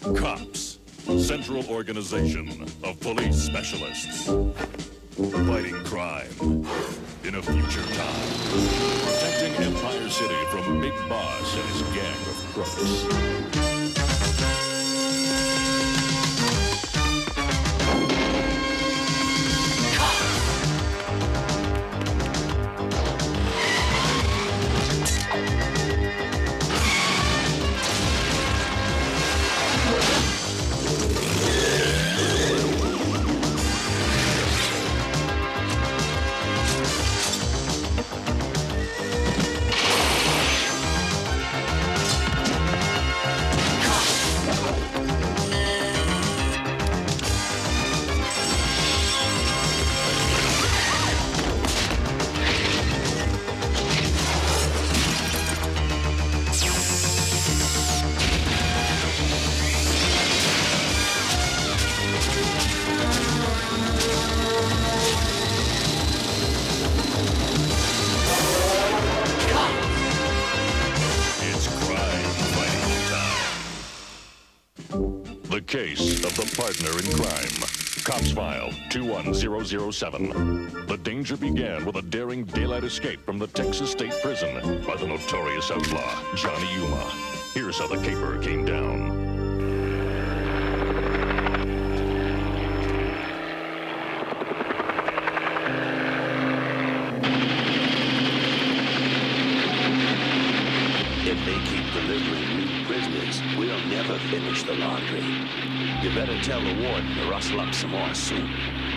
Cops, Central Organization of Police Specialists. Fighting crime in a future time. Protecting Empire City from Big Boss and his gang of crooks. Partner in crime. Cops File 21007. The danger began with a daring daylight escape from the Texas State Prison by the notorious outlaw, Johnny Yuma. Here's how the caper came down. If they keep delivering new prisoners, we'll never finish the laundry. You better tell the warden to rustle up some more soup.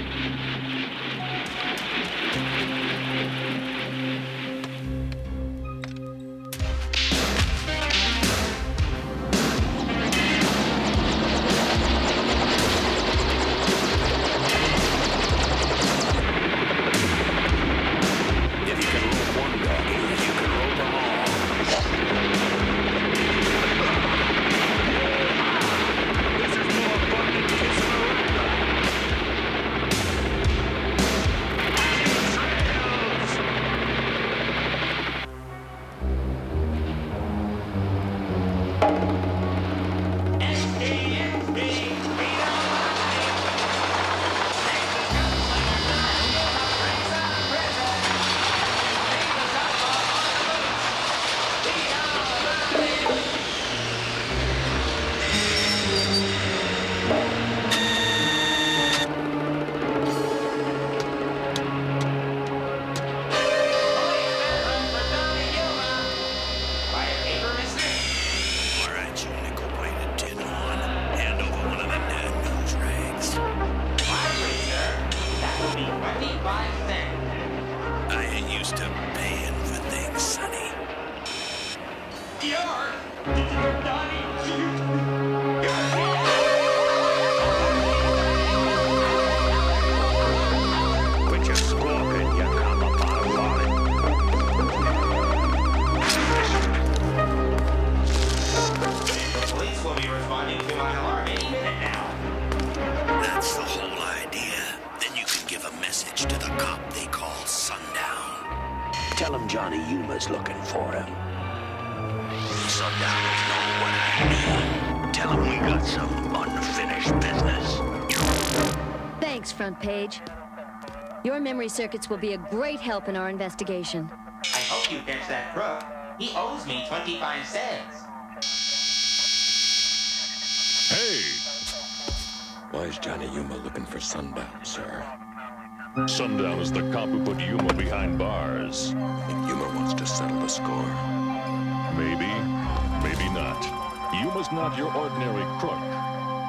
Front Page. Your memory circuits will be a great help in our investigation. I hope you catch that crook. He owes me 25 cents. Hey! Why is Johnny Yuma looking for Sundown, sir? Sundown is the cop who put Yuma behind bars. Think Yuma wants to settle the score? Maybe, maybe not. Yuma's not your ordinary crook.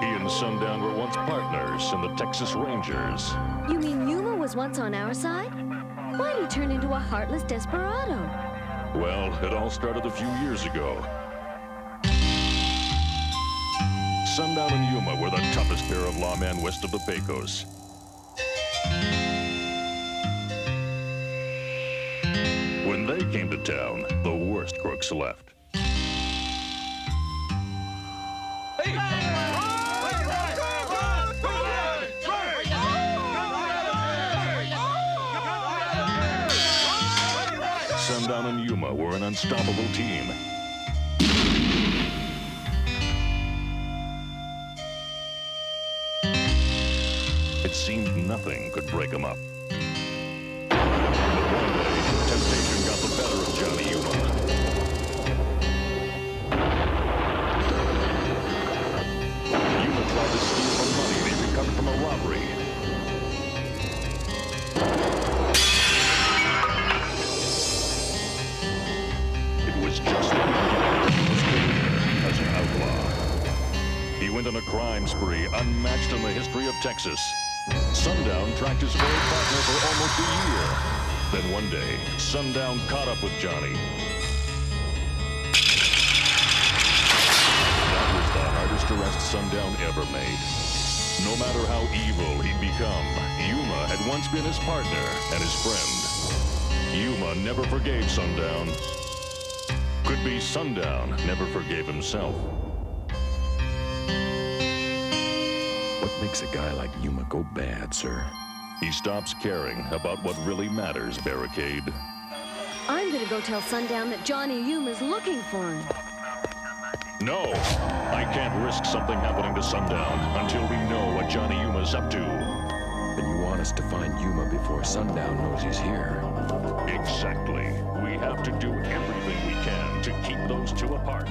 He and Sundown were once partners in the Texas Rangers. You mean Yuma was once on our side? Why'd he turn into a heartless desperado? Well, it all started a few years ago. Sundown and Yuma were the toughest pair of lawmen west of the Pecos. When they came to town, the worst crooks left. Sundown and Yuma were an unstoppable team. It seemed nothing could break them up. He went on a crime spree unmatched in the history of Texas. Sundown tracked his old partner for almost a year. Then one day, Sundown caught up with Johnny. That was the hardest arrest Sundown ever made. No matter how evil he'd become, Yuma had once been his partner and his friend. Yuma never forgave Sundown. Could be Sundown never forgave himself. What makes a guy like Yuma go bad, sir? He stops caring about what really matters, Barricade. I'm gonna go tell Sundown that Johnny Yuma's looking for him. No! I can't risk something happening to Sundown until we know what Johnny Yuma's up to. Then you want us to find Yuma before Sundown knows he's here. Exactly. We have to do everything we can to keep those two apart.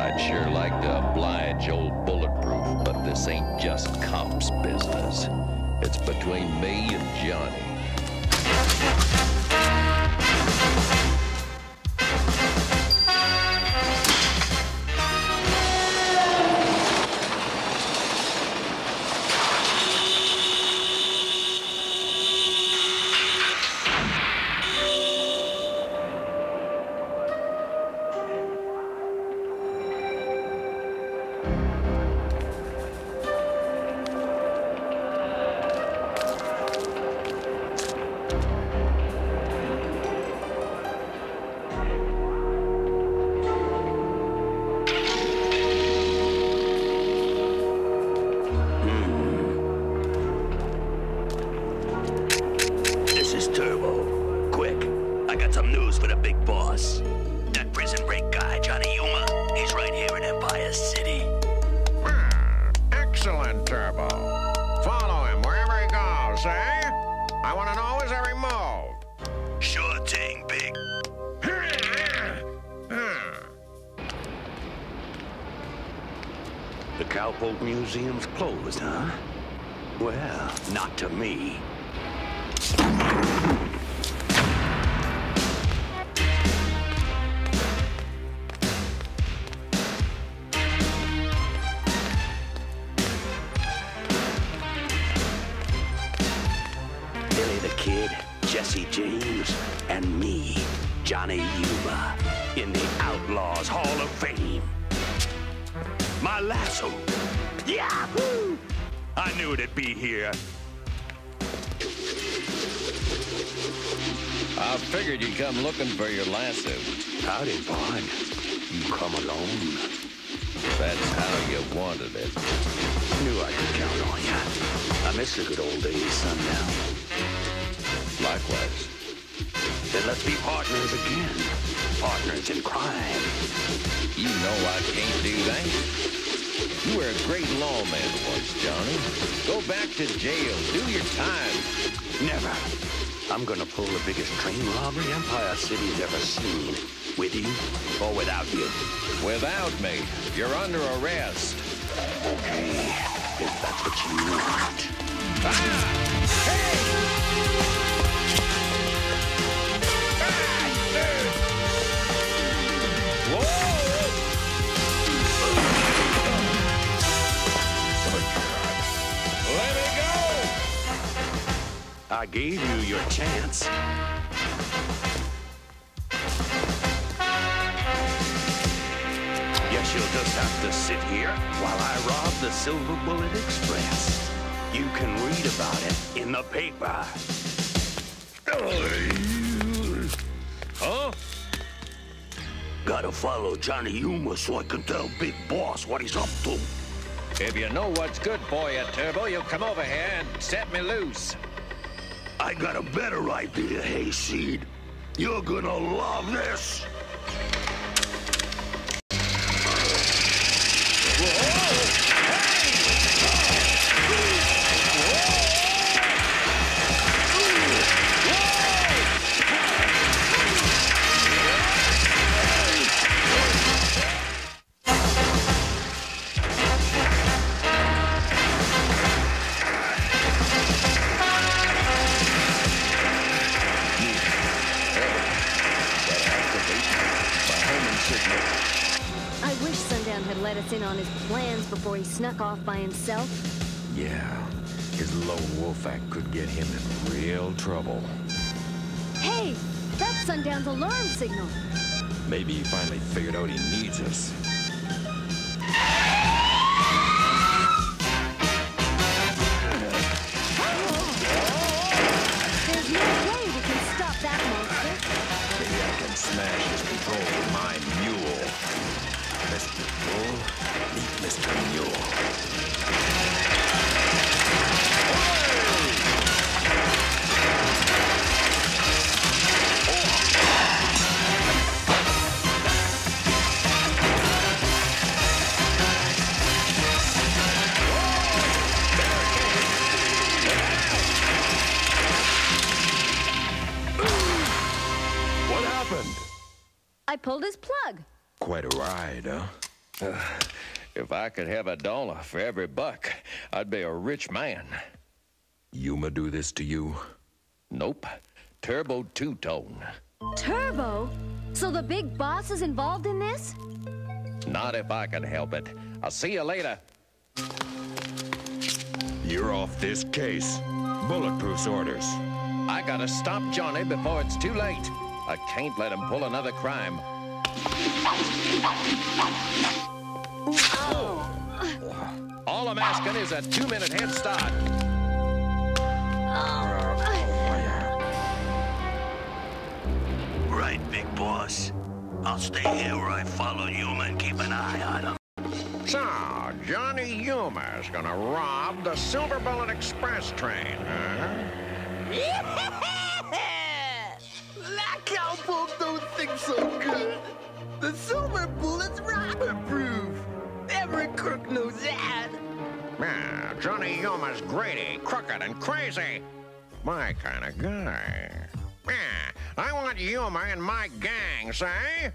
I'd sure like to oblige old Bulletproof, but this ain't just cops business. It's between me and Johnny. Goes, eh? I want to know his every move. Sure thing, Big. The Cowpoke Museum's closed, huh? Well, not to me. My lasso. Yahoo! I knew it'd be here. I figured you'd come looking for your lasso. Howdy, Bond. You come alone. That's how you wanted it. Knew I could count on you. I miss the good old days, Sundown. Likewise. Then let's be partners again. Partners in crime. You know I can't do that. You were a great lawman once, Johnny. Go back to jail. Do your time. Never. I'm gonna pull the biggest train robbery Empire City's ever seen. With you or without you. Without me, you're under arrest. Okay, if that's what you want. Ah! Let I gave you your chance. Guess you'll just have to sit here while I rob the Silver Bullet Express. You can read about it in the paper. Huh? Gotta follow Johnny Yuma so I can tell Big Boss what he's up to. If you know what's good for you, Turbo, you'll come over here and set me loose. I got a better idea, Hayseed. You're gonna love this. In on his plans before he snuck off by himself. Yeah, his lone wolf act could get him in real trouble. Hey, that's Sundown's alarm signal. Maybe he finally figured out he needs us. There's no way we can stop that monster. Maybe I can smash his control with my mule. Mr. Bull, meet Mr. Mule. What happened? I pulled his plug. Quite a ride, huh? If I could have a dollar for every buck, I'd be a rich man. Yuma do this to you? Nope. Turbo Tu-Tone. Turbo? So the big boss is involved in this? Not if I can help it. I'll see you later. You're off this case. Bulletproof's orders. I gotta stop Johnny before it's too late. I can't let him pull another crime. All I'm asking is a two-minute head start. Right, big boss. I'll stay here where I follow Yuma and keep an eye on him. So, Johnny Yuma's gonna rob the Silver Bullet Express train, huh? Johnny Yuma's greedy, crooked, and crazy. My kind of guy. Yeah, I want Yuma in my gang, say?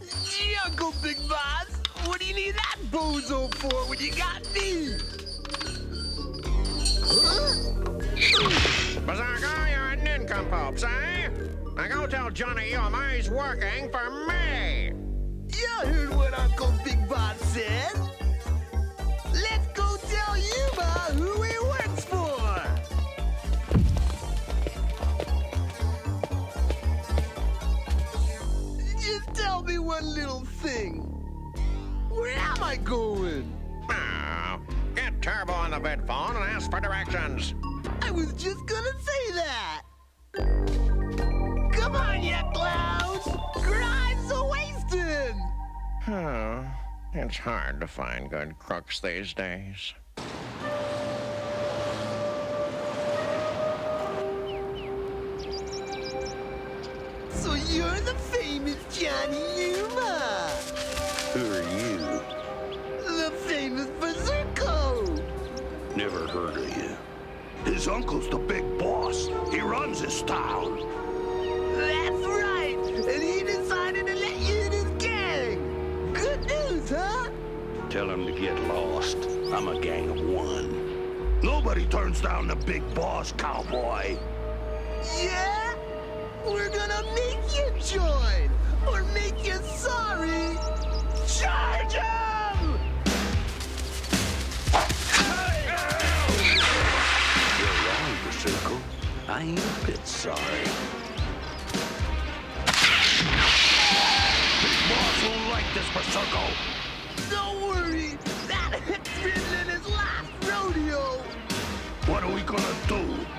Gee, Uncle Big Boss, what do you need that bozo for when you got me? Berserko, you're a nincompoop, say? Now go tell Johnny Yuma he's working for me. You heard what Uncle Big Boss said. For directions. I was just gonna say that. Come on, you clowns! Grime's a wasting! Oh, it's hard to find good crooks these days. So you're the famous Johnny Yuma! Heard of you. His uncle's the big boss. He runs this town. That's right! And he decided to let you in his gang! Good news, huh? Tell him to get lost. I'm a gang of one. Nobody turns down the big boss, cowboy. Yeah? We're gonna make you join! Or make you sorry! Charge ain't a bit sorry. Big boss won't like this, Berserko. Don't worry! That hit's ridden in his last rodeo! What are we gonna do?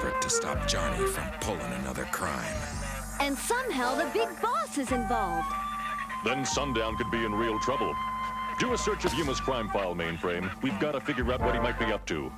Desperate to stop Johnny from pulling another crime. And somehow the big boss is involved. Then Sundown could be in real trouble. Do a search of Yuma's crime file mainframe. We've got to figure out what he might be up to.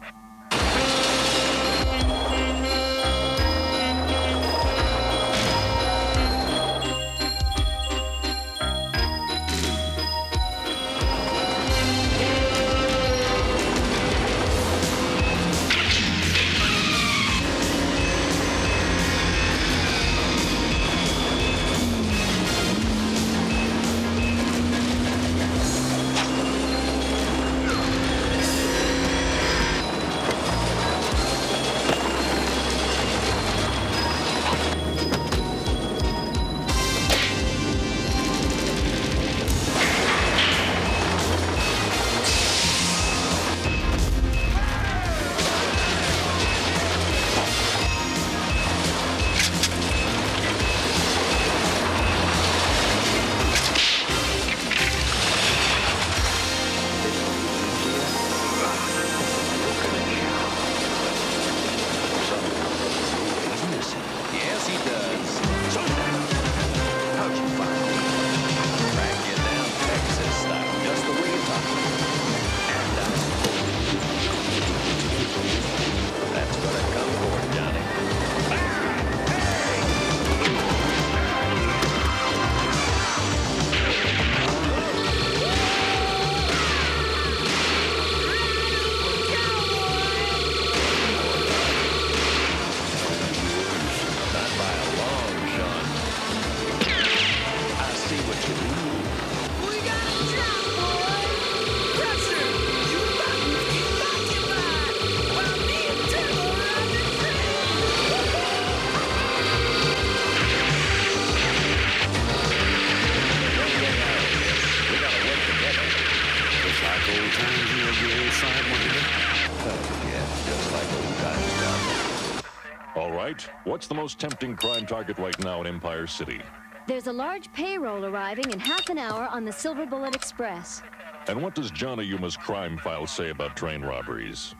What's the most tempting crime target right now in Empire City? There's a large payroll arriving in half an hour on the Silver Bullet Express. And what does Johnny Yuma's crime file say about train robberies?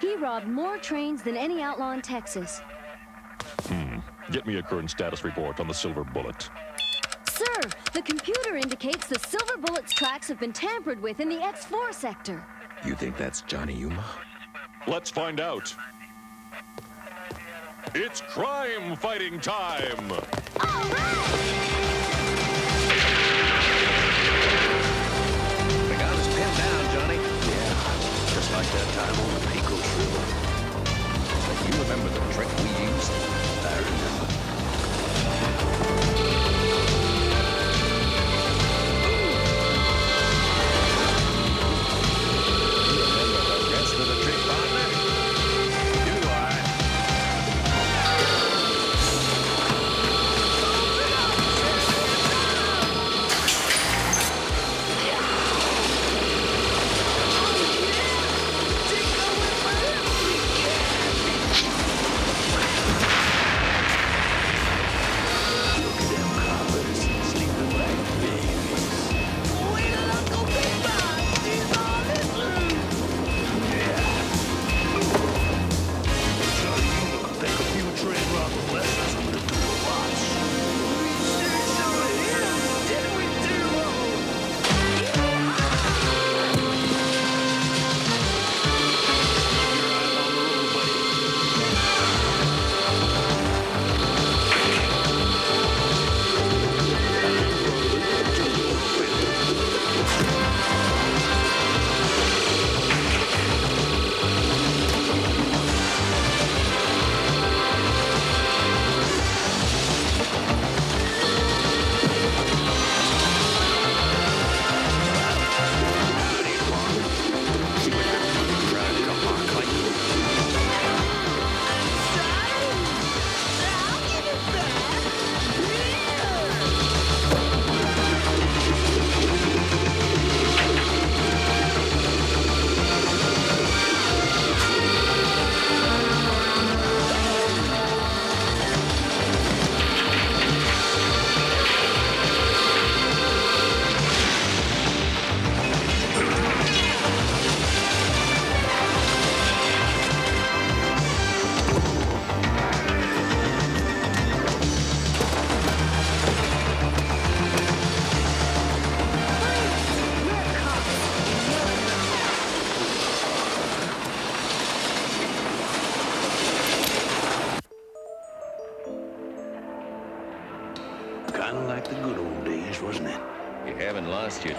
He robbed more trains than any outlaw in Texas. Hmm. Get me a current status report on the Silver Bullet. Sir, the computer indicates the Silver Bullet's tracks have been tampered with in the X4 sector. You think that's Johnny Yuma? Let's find out. It's crime fighting time! They got us pinned down, Johnny. Yeah, just like that time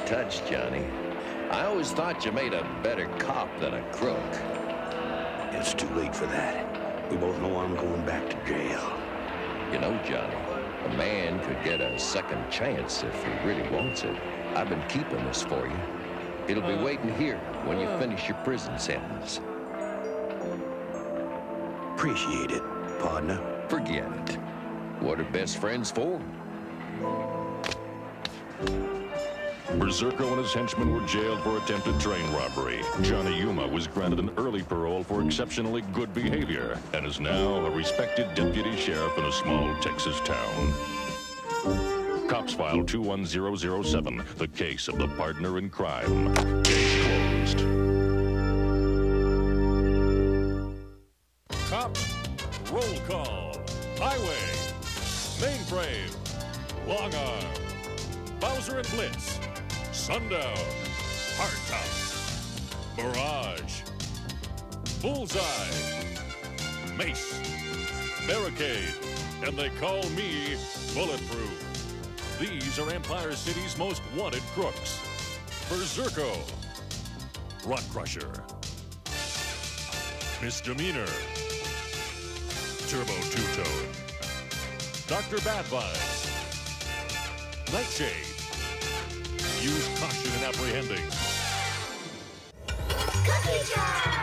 touch, Johnny. I always thought you made a better cop than a crook. It's too late for that. We both know I'm going back to jail. You know, Johnny, a man could get a second chance if he really wants it. I've been keeping this for you. It'll be uh. waiting here when you uh. finish your prison sentence. Appreciate it, partner. Forget it. What are best friends for? Berserko and his henchmen were jailed for attempted train robbery. Johnny Yuma was granted an early parole for exceptionally good behavior and is now a respected deputy sheriff in a small Texas town. Cops File 21007, the case of the partner in crime. Case closed. Bullseye, Mace, Barricade, and they call me Bulletproof. These are Empire City's most wanted crooks. Berserko, Rock Crusher, Ms. Demeanor, Turbo Tu-Tone, Dr. Badvibes, Nightshade. Use caution in apprehending. Cookie jar!